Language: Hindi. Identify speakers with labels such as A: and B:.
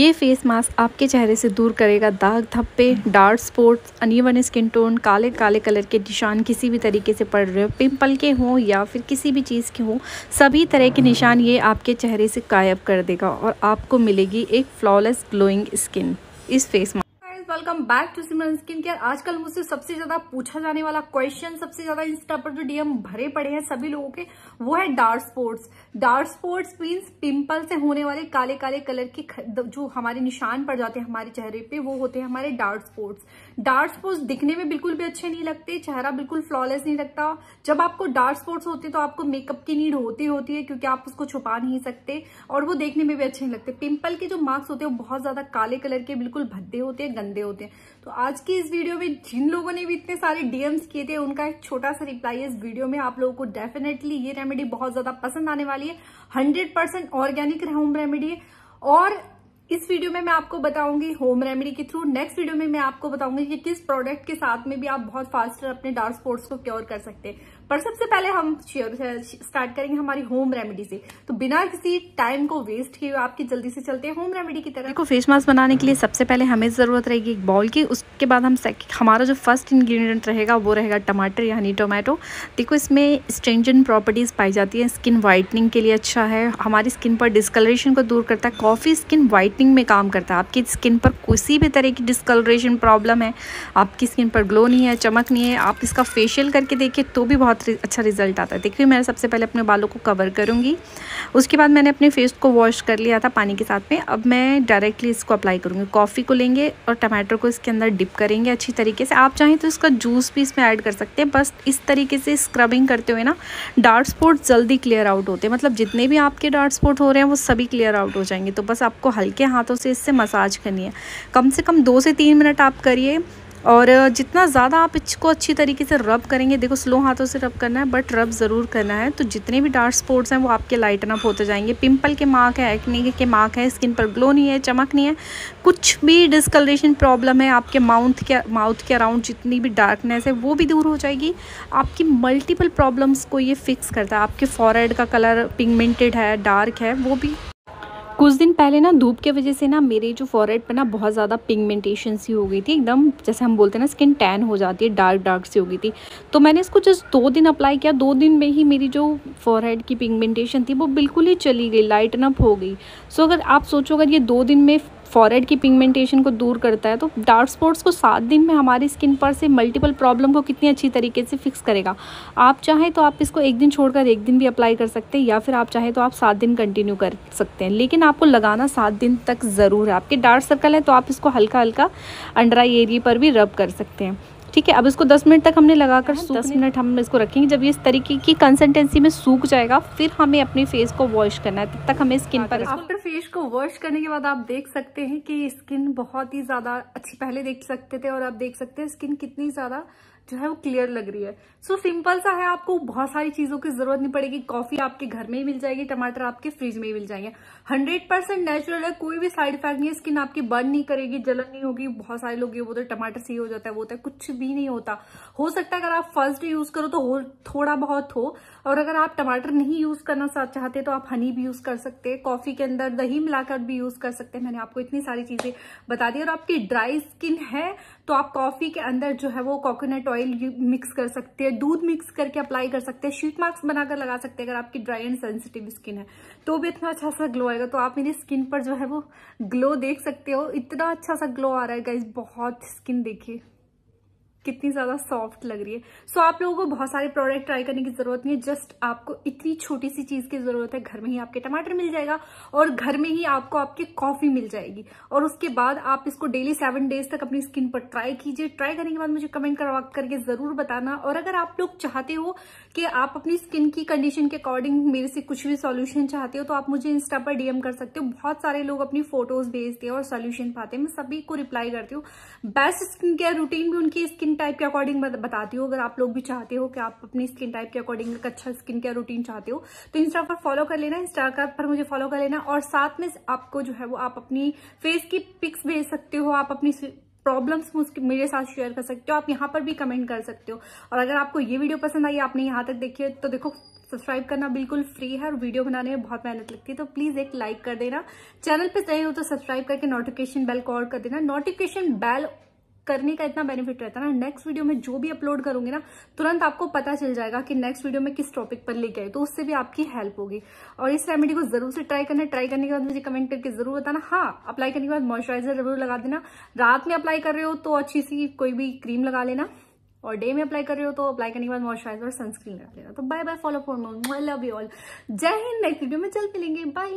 A: ये फेस मास्क आपके चेहरे से दूर करेगा। दाग, धब्बे dark spots uneven skin tone काले काले कलर के निशान किसी भी तरीके से पड़ रहे हो। पिंपल के हों या फिर किसी भी चीज़ के हों, सभी तरह के निशान ये आपके चेहरे से गायब कर देगा और आपको मिलेगी एक फ्लॉलेस ग्लोइंग स्किन इस face mask
B: welcome back to Simran skin care आजकल मुझसे सबसे ज़्यादा पूछा जाने वाला क्वेश्चन सबसे ज़्यादा इंस्टा पर जो डीएम भरे पड़े हैं सभी लोगों के, वो है dark spots dark spots means pimple से होने वाले काले काले कलर के जो हमारे निशान पड़ जाते हैं, हमारे चेहरे पे, वो होते हैं हमारे डार्क स्पॉट्स डार्क स्पॉट्स दिखने में बिल्कुल भी अच्छे नहीं लगते, चेहरा बिल्कुल फ्लॉलेस नहीं लगता. जब आपको डार्क स्पॉट्स होते तो आपको मेकअप की नीड होती होती है, क्योंकि आप उसको छुपा नहीं सकते, और वो देखने में भी अच्छे नहीं लगते. पिंपल के जो मार्क्स होते हैं, वो बहुत ज़्यादा काले कलर के, बिल्कुल भद्दे होते हैं, गंदे होते हैं। तो आज की इस वीडियो में जिन लोगों ने भी इतने सारे डीएम्स किए थे, उनका एक छोटा सा रिप्लाई इस वीडियो में आप लोगों को डेफिनेटली ये रेमेडी बहुत ज़्यादा पसंद आने वाली है। हंड्रेड ऑर्गेनिक होम रेमेडी है। और इस वीडियो में मैं आपको बताऊँगी होम रेमेडी के थ्रू नेक्स्ट वीडियो में मैं आपको बताऊँगी कि किस प्रोडक्ट के साथ में भी आप बहुत फास्टर अपने डार्क स्पॉट्स को क्योर कर सकते हैं। पर सबसे पहले हम स्टार्ट करेंगे हमारी होम रेमेडी से। तो बिना किसी टाइम को वेस्ट किए आपकी जल्दी से चलते हैं होम रेमेडी की तरह
A: फेस मास्क बनाने के लिए सबसे पहले हमें ज़रूरत रहेगी एक बॉल की। उसके बाद हम हमारा जो फ़र्स्ट इंग्रेडिएंट रहेगा वो रहेगा टमाटर, यानी टोमेटो देखो, इसमें स्ट्रेंजन प्रॉपर्टीज़ पाई जाती है। स्किन वाइटनिंग के लिए अच्छा है। हमारी स्किन पर डिस्कलरेशन को दूर करता है। कॉफ़ी स्किन वाइटनिंग में काम करता है। आपकी स्किन पर किसी भी तरह की डिस्कलरेशन प्रॉब्लम है, आपकी स्किन पर ग्लो नहीं है, चमक नहीं है, आप इसका फेशियल करके देखिए तो भी बहुत अच्छा रिज़ल्ट आता है। देखिए, मैं सबसे पहले अपने बालों को कवर करूँगी। उसके बाद मैंने अपने फेस को वॉश कर लिया था पानी के साथ में। अब मैं डायरेक्टली इसको अप्लाई करूँगी। कॉफ़ी को लेंगे और टमाटर को इसके अंदर डिप करेंगे अच्छी तरीके से। आप चाहें तो इसका जूस भी इसमें ऐड कर सकते हैं। बस इस तरीके से स्क्रबिंग करते हुए ना डार्क स्पॉट जल्दी क्लियर आउट होते हैं। मतलब जितने भी आपके डार्क स्पॉट हो रहे हैं, वो सभी क्लियर आउट हो जाएँगे। तो बस आपको हल्के हाथों से इससे मसाज करनी है। कम से कम दो से तीन मिनट आप करिए और जितना ज़्यादा आप इसको अच्छी तरीके से रब करेंगे, देखो स्लो हाथों से रब करना है बट रब ज़रूर करना है। तो जितने भी डार्क स्पॉट्स हैं, वो आपके लाइटन अप होते जाएँगे। पिंपल के मार्क है एक्ने के मार्क है स्किन पर ग्लो नहीं है, चमक नहीं है। कुछ भी डिस्कलरेशन प्रॉब्लम है, आपके माउथ के माउथ के अराउंड जितनी भी डार्कनेस है, वो भी दूर हो जाएगी। आपकी मल्टीपल प्रॉब्लम्स को ये फिक्स करता है। आपके फॉरहेड का कलर पिगमेंटेड है डार्क है, वो भी कुछ दिन पहले ना धूप के वजह से ना मेरे जो फॉरहेड पर ना बहुत ज़्यादा पिगमेंटेशन सी हो गई थी, एकदम जैसे हम बोलते हैं ना स्किन टैन हो जाती है डार्क डार्क सी हो गई थी। तो मैंने इसको जस्ट दो दिन अप्लाई किया, दो दिन में ही मेरी जो फॉरहेड की पिगमेंटेशन थी वो बिल्कुल ही चली गई लाइटन अप हो गई। सो अगर आप सोचो, अगर ये दो दिन में फॉरेड की पिगमेंटेशन को दूर करता है तो डार्क स्पॉट्स को सात दिन में हमारी स्किन पर से मल्टीपल प्रॉब्लम को कितनी अच्छी तरीके से फिक्स करेगा। आप चाहें तो आप इसको एक दिन छोड़कर एक दिन भी अप्लाई कर सकते हैं, या फिर आप चाहें तो आप सात दिन कंटिन्यू कर सकते हैं। लेकिन आपको लगाना सात दिन तक ज़रूर है। आपके डार्क सर्कल है तो आप इसको हल्का हल्का अंडर आई एरिए पर भी रब कर सकते हैं। ठीक है अब इसको 10 मिनट तक हमने लगाकर 10 मिनट। हम इसको रखेंगे। जब ये इस तरीके की कंसिस्टेंसी में सूख जाएगा फिर हमें अपने फेस को वॉश करना है। तब तक हमें स्किन पर
B: आफ्टर फेस को वॉश करने के बाद आप देख सकते हैं कि स्किन बहुत ही ज़्यादा अच्छी पहले देख सकते थे और आप देख सकते हैं स्किन कितनी ज़्यादा जो है वो क्लियर लग रही है। सो so, सिंपल सा है आपको बहुत सारी चीज़ों की ज़रूरत नहीं पड़ेगी। कॉफ़ी आपके घर में ही मिल जाएगी टमाटर आपके फ्रिज में ही मिल जाएँगे। हंड्रेड परसेंट नेचुरल है कोई भी साइड इफ़ेक्ट नहीं है स्किन आपकी बर्न नहीं करेगी जलन नहीं होगी। बहुत सारे लोग ये बोलते टमाटर से ही जाता है वो होता है कुछ भी नहीं होता। हो सकता है अगर आप फ़र्स्ट यूज़ करो तो हो थोड़ा बहुत हो। और अगर आप टमाटर नहीं यूज़ करना चाहते तो आप हनी भी यूज़ कर सकते हैं कॉफ़ी के अंदर दही मिलाकर भी यूज़ कर सकते हैं। मैंने आपको इतनी सारी चीज़ें बता दी। और आपकी ड्राई स्किन है तो आप कॉफ़ी के अंदर जो है वो कोकोनट ऑयल मिक्स कर सकते हैं, दूध मिक्स करके अप्लाई कर सकते हैं शीट मार्क्स बनाकर लगा सकते हैं अगर आपकी ड्राई एंड सेंसिटिव स्किन है। तो भी इतना अच्छा सा ग्लो आएगा तो आप मेरी स्किन पर जो है वो ग्लो देख सकते हो। इतना अच्छा सा ग्लो आ रहा है गाइज़ बहुत स्किन देखिए। कितनी ज़्यादा सॉफ्ट लग रही है। सो so, आप लोगों को बहुत सारे प्रोडक्ट ट्राई करने की ज़रूरत नहीं है जस्ट आपको इतनी छोटी सी चीज़ की ज़रूरत है घर में ही आपके टमाटर मिल जाएगा और घर में ही आपको आपकी कॉफ़ी मिल जाएगी। और उसके बाद आप इसको डेली सेवन डेज़ तक अपनी स्किन पर ट्राई कीजिए। ट्राई करने के बाद मुझे कमेंट करवा करके ज़रूर बताना। और अगर आप लोग चाहते हो कि आप अपनी स्किन की कंडीशन के अकॉर्डिंग मेरे से कुछ भी सोल्यूशन चाहते हो तो आप मुझे इंस्टा पर डीएम कर सकते हो। बहुत सारे लोग अपनी फ़ोटोज़ भेजते हैं और सोल्यूशन पाते हैं। मैं सभी को रिप्लाई करती हूँ। बेस्ट स्किन केयर रूटीन भी उनकी स्किन स्किन टाइप के अकॉर्डिंग बताती हूँ। अगर आप लोग भी चाहते हो कि आप अपनी स्किन टाइप के अकॉर्डिंग एक अच्छा स्किन केयर रूटीन चाहते हो तो इंस्टा पर फॉलो कर लेना। इंस्टा पर मुझे फॉलो कर लेना। और साथ में आपको जो है वो आप अपनी फेस की पिक्स भेज सकते हो। आप अपनी
A: प्रॉब्लम्स मेरे साथ शेयर कर सकते हो। आप यहाँ पर भी कमेंट कर सकते हो। और अगर आपको ये वीडियो पसंद आई, आपने यहाँ तक देखी तो देखो सब्सक्राइब करना बिल्कुल फ्री है। और वीडियो बनाने में बहुत मेहनत लगती है। तो प्लीज़ एक लाइक कर देना। चैनल पे नए हो तो सब्सक्राइब करके नोटिफिकेशन बेल को ऑन कर देना। नोटिफिकेशन बेल करने का इतना बेनिफिट रहता है ना नेक्स्ट वीडियो में जो भी अपलोड करूँगी ना, तुरंत आपको पता चल जाएगा कि नेक्स्ट वीडियो में किस टॉपिक पर लेके आए। तो उससे भी आपकी हेल्प होगी। और इस रेमेडी को ज़रूर से ट्राई करना। ट्राई करने के बाद मुझे कमेंट करके ज़रूर बताना। हाँ अप्लाई करने के बाद मॉइस्चराइजर ज़रूर लगा देना। रात में अप्लाई कर रहे हो तो अच्छी सी कोई भी क्रीम लगा लेना। और डे में अप्लाई कर रहे हो तो अप्लाई करने के बाद मॉइस्चराइजर और सनस्क्रीन लगा लेना। तो bye bye follow for more love you all जय हिंद नेक्स्ट वीडियो में चल मिलेंगे। बाय